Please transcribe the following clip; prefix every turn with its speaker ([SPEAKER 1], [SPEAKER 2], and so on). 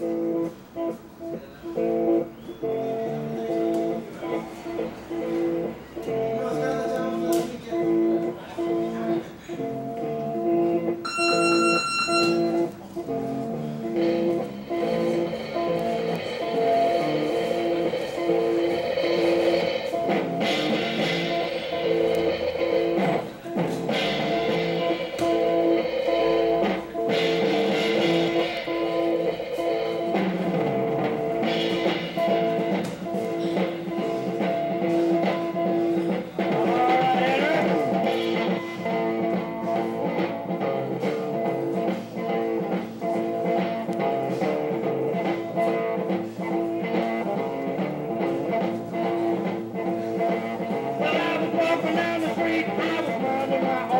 [SPEAKER 1] you
[SPEAKER 2] my heart.